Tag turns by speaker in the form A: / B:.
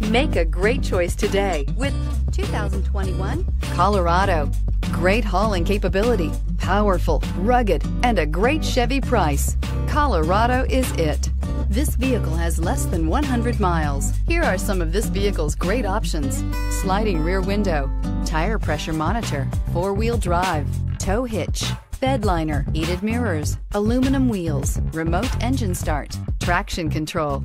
A: Make a great choice today with 2021 Colorado. Great hauling capability, powerful, rugged, and a great Chevy price. Colorado is it. This vehicle has less than 100 miles. Here are some of this vehicle's great options. Sliding rear window, tire pressure monitor, four-wheel drive, tow hitch, bed liner, heated mirrors, aluminum wheels, remote engine start, traction control,